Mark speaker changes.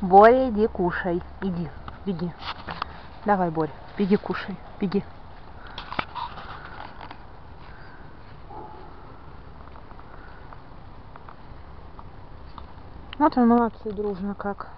Speaker 1: Боря, иди кушай. Иди, беги. Давай, Боря, беги кушай, беги. Вот он молодцы дружно как.